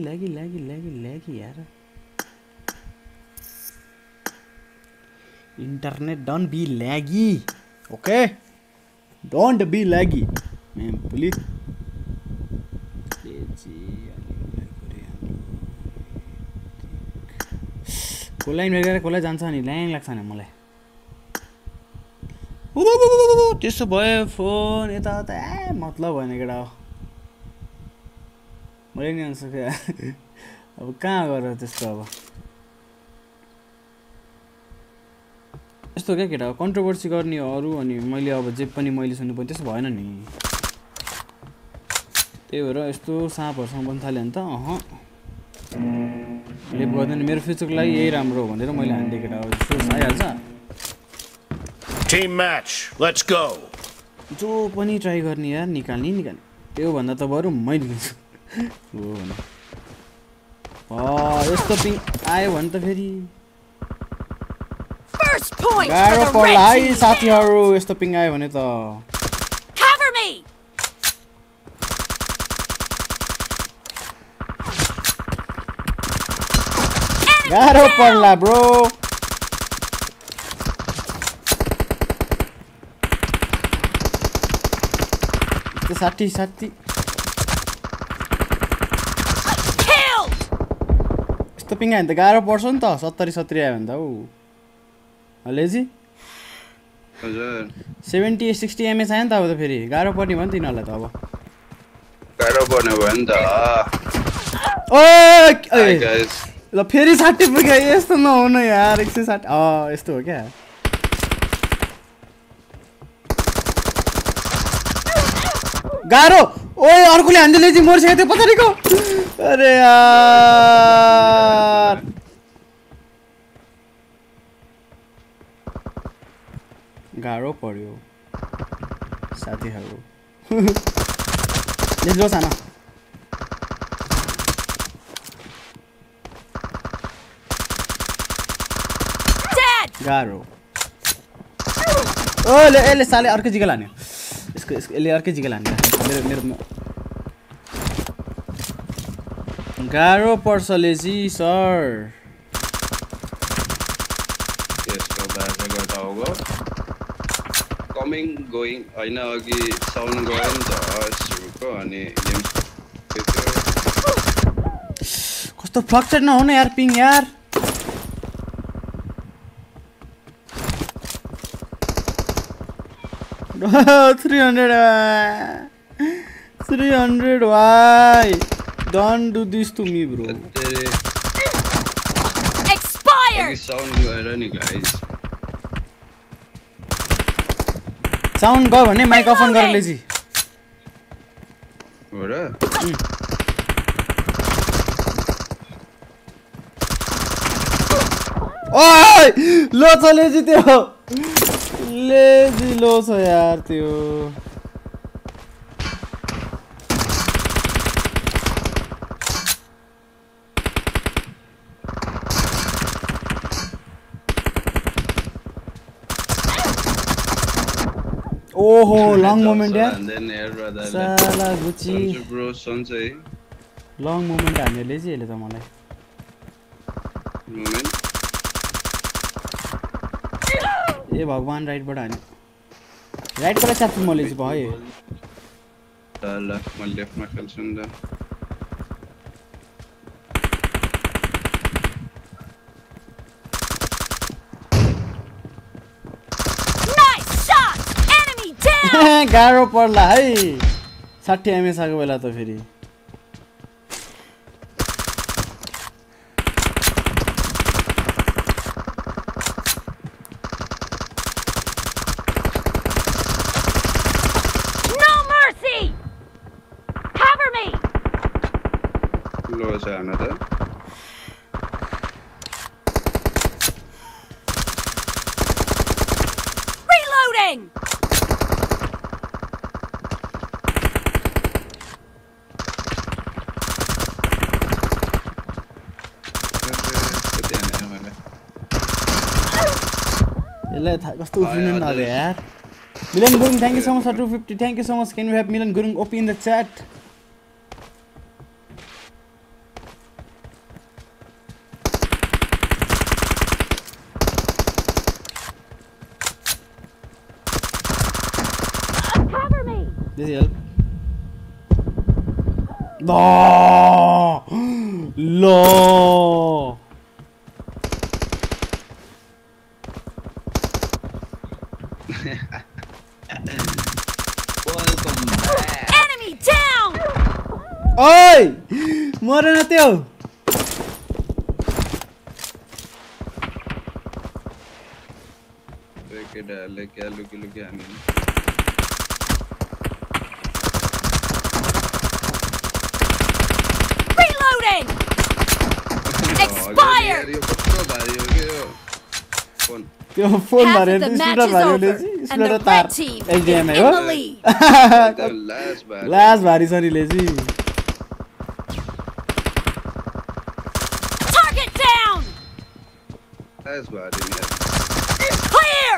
लैगी laggy laggy laggy यार internet don't be laggy okay don't be laggy ma'am please कसलाई हिँडेर कसलाई जान्छ नि ल्याङ लाग्छ नि मलाई त्यस्तो भयो फ़ोन यता उता ए मतलब भएन केटा हो मैले नि आउँछ क्या अब कहाँ गएर त्यस्तो अब? यस्तो क्या केटा कन्ट्रोभर्सी गर्ने हो अरू अनि मैले अब जे पनि मैले सुन्नु पनि त्यसो भएन नि। त्यही भएर यस्तो साँपहरूसँग बन्नु थाल्यो भने त अह। लेप गर्दैन मेरो फ्युचरको लागि यही राम्रो हो भनेर मैले हानिदिएँ केटा। आइहाल्छ। Team match. Let's go. जो पनि ट्राई गर्ने यार निकाल्ने निकाल्ने। त्योभन्दा त बरु मै निकाल्छु हो भने अँ, यस्तो पिङ आयो भने त फेरि First point for गाह्रो पर्ला है. साथीहरू यस्तो पिङ आयो भने त Cover me. Enemy गाह्रो. पर्ला ब्रो साठी साठी यस्तो पिङ आयो भने त गाह्रो पर्छ नि त सत्तरी सत्तरी आयो भने त ऊ हलेजी हजुर। सेभेन्टी सिक्सटी एमएच आयो नि त अब त फेरि गाह्रो पर्ने भयो नि त यिनीहरूलाई त अब। गाह्रो पर्ने भयो नि त. ल फेरि साठी पुग्यो यस्तो नहुनु यार एक सय साठी अँ यस्तो हो क्या? गाह्रो! ओए अर्कोले हान्दिले चाहिँ मरिसकेको थियो पछाडिको। अरे यार। गाह्रो पर्यो साथीहरू लेट्स गो साना. गाह्रो ओ ले यसले साले अर्कै जिगा लाने। यसको यसको यसले अर्कै जिगा लाने। मेरो मेरो गाह्रो पर्छ लेजी सर। यसको बाजे गर्दा होगो कमिङ गोइङ होइन अघि साउन्ड गयो नि त अनि कस्तो फ्लक्चर नहुने यार पिङ यार। Three hundred three hundred why don't do this to me bro Expired. Sound गएर नि गाइस साउन्ड गयो भने माइक अफ गरेर लेजी हो र ओइ लो छ लेजी त्यो। लेजी लो छ यार त्यो। ओहो लङ मोमेन्ट यार साला गुची ब्रो सन्चै लङ मोमेन्ट हान्यो लेजी यसले त मलाई ए भगवान् राइटबाट हान्यो राइटबाट च्याप्छु म लेजी भयो ल ल म लेफ्टमा खेल्छु नि त गाह्रो पर्ला है साठी एमएस आएको बेला त फेरि No mercy. Cover me. लो छ हान त Reloading. यसलाई थाहा कस्तो उफ्रिनु न अरे यार Milan Gurung thank you so much for two fifty thank you so much can you help Milan Gurung OP in the chat This help. No. No. Mora, Nateu! के डाले क्या लुकी लुकी आने Reloading! Expired! क्यों? फ़ोन। मारे splitter मारे ले जी स्प्लिटर तार एचडीएम हो लास्ट बारी। लास्ट बारी सरी ले लास्ट भारी नि Clear!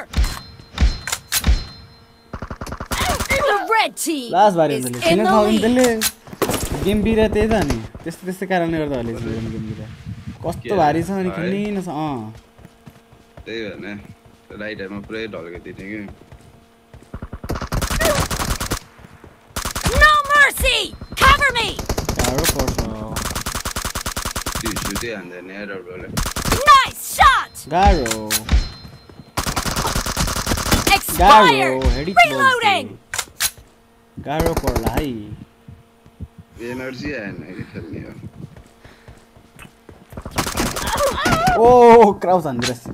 The red team last भारी is हुन्छ in किन the खाउने lead. त्यसले गेम बिरा त्यही त नि त्यस्तो त्यस्तै कारणले गर्दा होला गेम बिरा कस्तो भारी छ अनि है? खेल्नै नछ अँ त्यही भएन राइट हातमा पुरै ढल्किदिने कि No mercy! Cover me! गाह्रो पर्छ त्यो सुटै हान्दैन यार एउटाले Nice shot! Garo. Expired! Garo, Reloading! Garo for life. The Energy and anything oh! oh, Kraus Andres.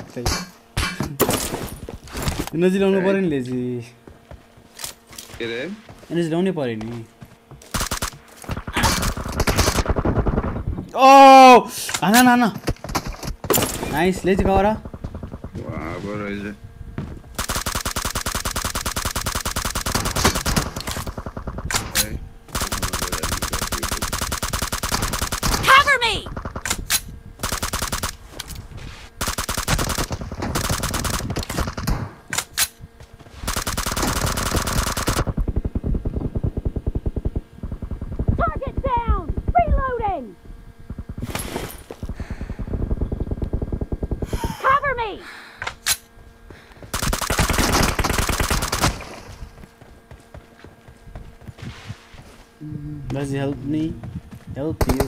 Energy down for in lazy. Energy down for in. Oh, Anna, Anna. पऱ्यो नि ओ हाना नाना nice lazy guys, help me. Help you.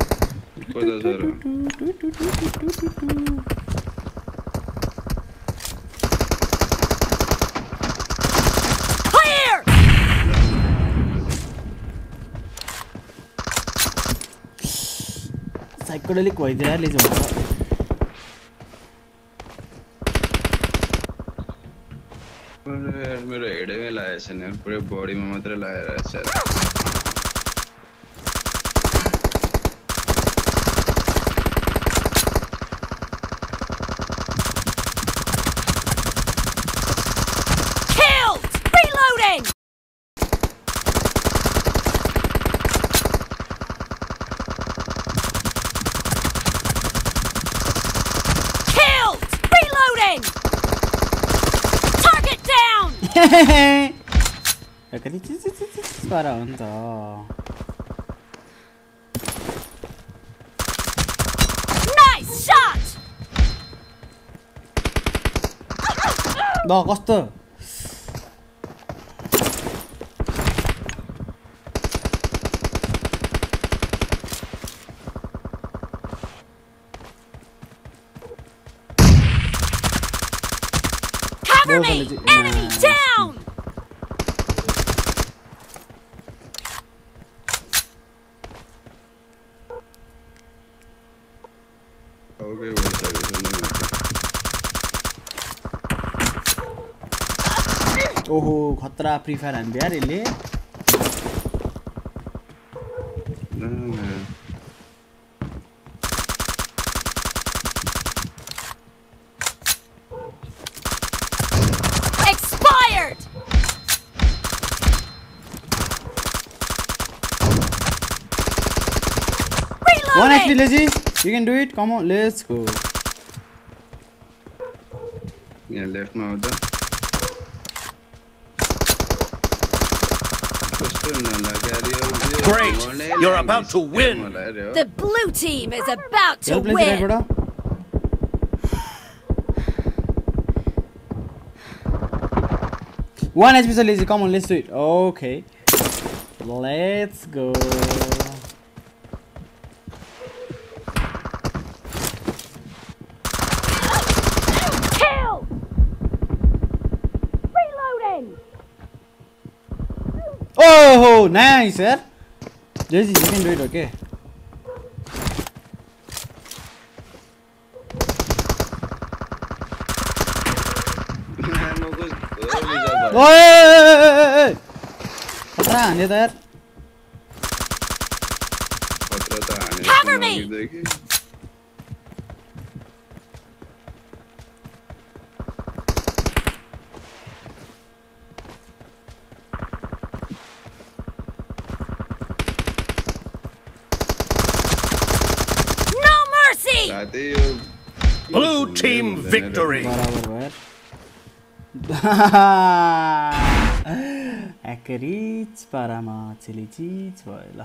Clear! Psychedelic visualism. मेरा एडे में लाया पूरे body में मात्र लाया रहा है 약간 찌찌찌찌찌 봐라 온다 나이스 샷! 나 가스트 cover me! ओहो खतरा फ्री फायर हान्थ्यो यार यसले। Expired! One actually Reloading! Lazy you can do it come let's go यहाँ Great! You're about to win! The blue team is about to win! One HP so come on, let's do it. Okay. Let's go. ओहो nice यार जेजी you can do it okay म कुछ हो विजय भाइ ओए खतरा हान्यो त यार खतरा त हानेको Cover me! Blue team victory. बराबर भयो यार एकरिच पारामा चिली चिज भयो ल